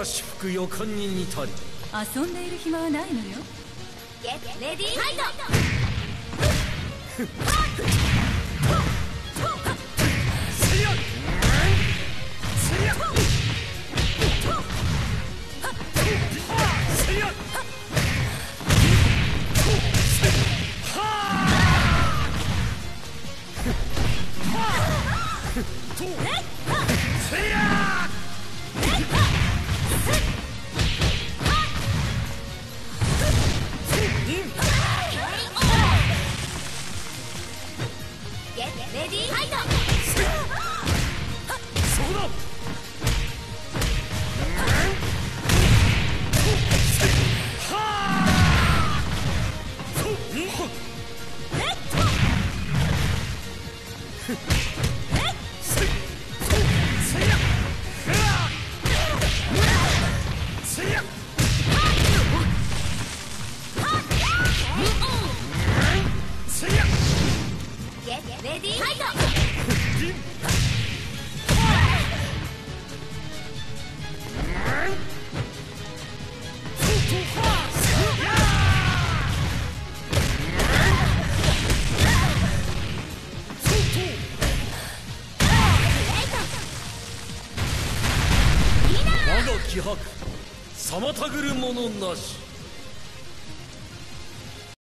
は至福予感に似たり。遊んでいる暇はないのよ。ゲットレディーファイレディーファイト。そこだ。ゲット レディーファイト。我が気迫。妨ぐるものなし。